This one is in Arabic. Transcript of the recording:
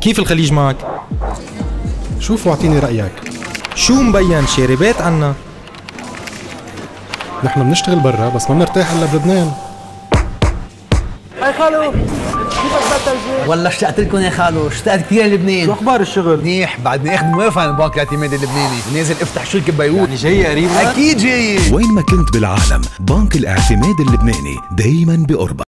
كيف الخليج معك؟ شوف واعطيني رأيك. شو مبين شاربات عنا؟ نحن بنشتغل برا بس ما بنرتاح إلا بلبنان. هاي خالو كيفك والله اشتقت لكم يا خالو؟ اشتقت كثير لبنان. شو أخبار الشغل؟ منيح بعدني اخذ موافقة من البنك الاعتمادي اللبناني. نازل افتح شركه ببيروت يعني جاي قريبا؟ أكيد جاي. وين ما كنت بالعالم بنك الاعتماد اللبناني دايما بقربك.